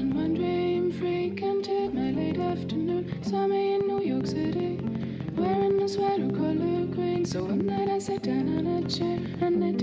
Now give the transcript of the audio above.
in one dream, frequented my late afternoon. Saw me in New York City, wearing a sweater color green. So one night I sat down on a chair and it.